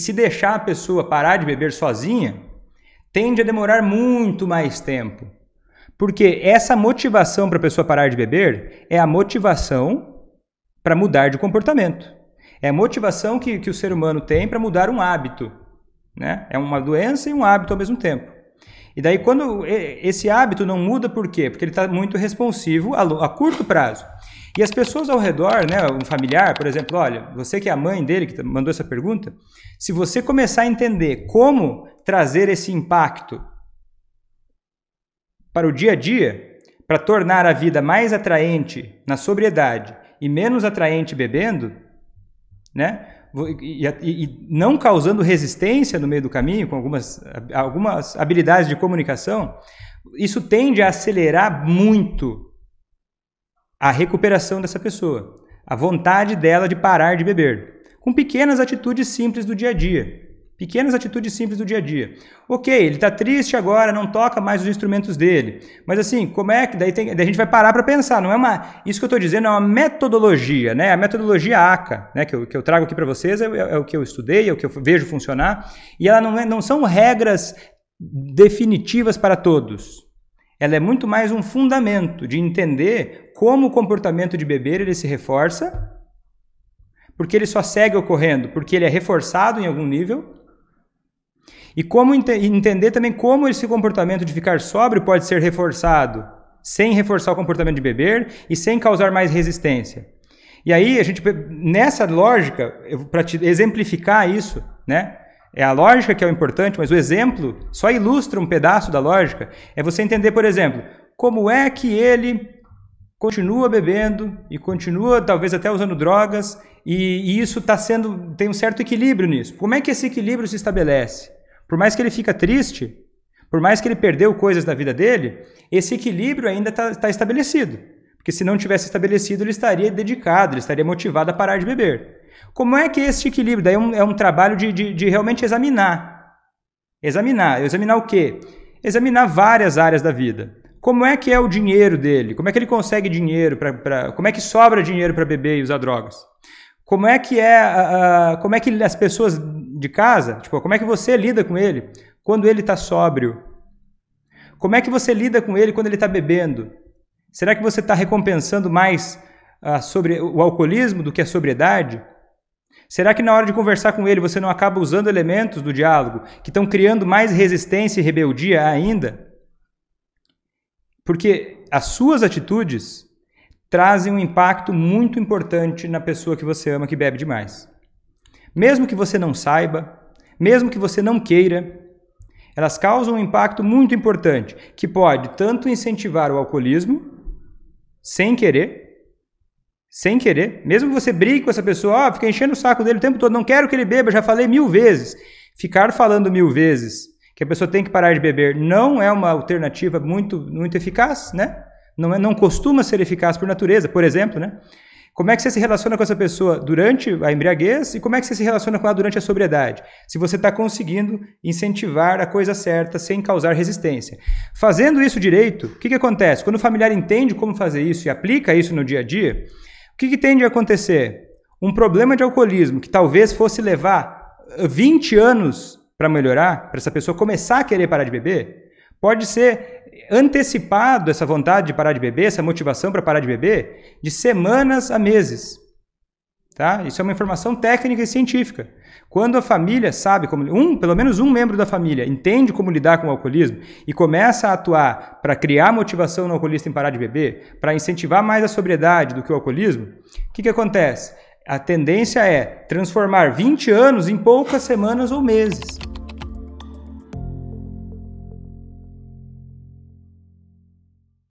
se deixar a pessoa parar de beber sozinha, tende a demorar muito mais tempo. Porque essa motivação para a pessoa parar de beber é a motivação para mudar de comportamento. É a motivação que, que o ser humano tem para mudar um hábito. Né? É uma doença e um hábito ao mesmo tempo. E daí, quando esse hábito não muda, por quê? Porque ele está muito responsivo a, a, curto prazo. E as pessoas ao redor, né, um familiar, por exemplo, olha, você que é a mãe dele que mandou essa pergunta, se você começar a entender como trazer esse impacto para o dia a dia, para tornar a vida mais atraente na sobriedade e menos atraente bebendo, né? E, e, e, não causando resistência no meio do caminho, com algumas, algumas habilidades de comunicação, isso tende a acelerar muito a recuperação dessa pessoa, a vontade dela de parar de beber, com pequenas atitudes simples do dia a dia. Pequenas atitudes simples do dia a dia. Ok, ele está triste agora, não toca mais os instrumentos dele. Mas assim, como é que daí, tem, daí a gente vai parar para pensar? Não é uma, isso que eu estou dizendo é uma metodologia, né? A metodologia ACA, né? Que eu, que eu trago aqui para vocês é, é, o que eu estudei, é o que eu vejo funcionar. E ela não, é, não são regras definitivas para todos. Ela é muito mais um fundamento de entender como o comportamento de beber ele se reforça, porque ele só segue ocorrendo, porque ele é reforçado em algum nível e como ent entender também como esse comportamento de ficar sóbrio pode ser reforçado, sem reforçar o comportamento de beber e sem causar mais resistência. E aí, a gente, nessa lógica, para exemplificar isso, né? É a lógica que é o importante, mas o exemplo só ilustra um pedaço da lógica. É você entender, por exemplo, como é que ele continua bebendo e continua talvez até usando drogas e, e isso está sendo tem um certo equilíbrio nisso. Como é que esse equilíbrio se estabelece? Por mais que ele fica triste, por mais que ele perdeu coisas da vida dele, esse equilíbrio ainda está tá estabelecido. Porque se não tivesse estabelecido, ele estaria dedicado, ele estaria motivado a parar de beber. Como é que é esse equilíbrio? Daí é um, é um trabalho de, de, de realmente examinar. Examinar. Examinar o quê? Examinar várias áreas da vida. Como é que é o dinheiro dele? Como é que ele consegue dinheiro? Pra, pra como é que sobra dinheiro para beber e usar drogas? Como é que é, uh, como é que as pessoas de casa, tipo, como é que você lida com ele quando ele está sóbrio? Como é que você lida com ele quando ele está bebendo? Será que você está recompensando mais uh, sobre o alcoolismo do que a sobriedade? Será que na hora de conversar com ele você não acaba usando elementos do diálogo que estão criando mais resistência e rebeldia ainda? Porque as suas atitudes trazem um impacto muito importante na pessoa que você ama que bebe demais. Mesmo que você não saiba, mesmo que você não queira, elas causam um impacto muito importante, que pode tanto incentivar o alcoolismo, sem querer, sem querer, mesmo que você brigue com essa pessoa, oh, fica enchendo o saco dele o tempo todo, não quero que ele beba, já falei mil vezes. Ficar falando mil vezes que a pessoa tem que parar de beber não é uma alternativa muito, muito eficaz, né? não, é, não costuma ser eficaz por natureza, por exemplo, né? Como é que você se relaciona com essa pessoa durante a embriaguez e como é que você se relaciona com ela durante a sobriedade? Se você está conseguindo incentivar a coisa certa sem causar resistência. Fazendo isso direito, o que, que acontece? Quando o familiar entende como fazer isso e aplica isso no dia a dia, o que, que tende acontecer? Um problema de alcoolismo que talvez fosse levar 20 anos para melhorar, para essa pessoa começar a querer parar de beber, pode ser antecipado essa vontade de parar de beber, essa motivação para parar de beber, de semanas a meses. Tá? Isso é uma informação técnica e científica. Quando a família sabe como um, pelo menos um membro da família entende como lidar com o alcoolismo e começa a atuar para criar motivação no alcoolista em parar de beber, para incentivar mais a sobriedade do que o alcoolismo, o que, que acontece? A tendência é transformar 20 anos em poucas semanas ou meses.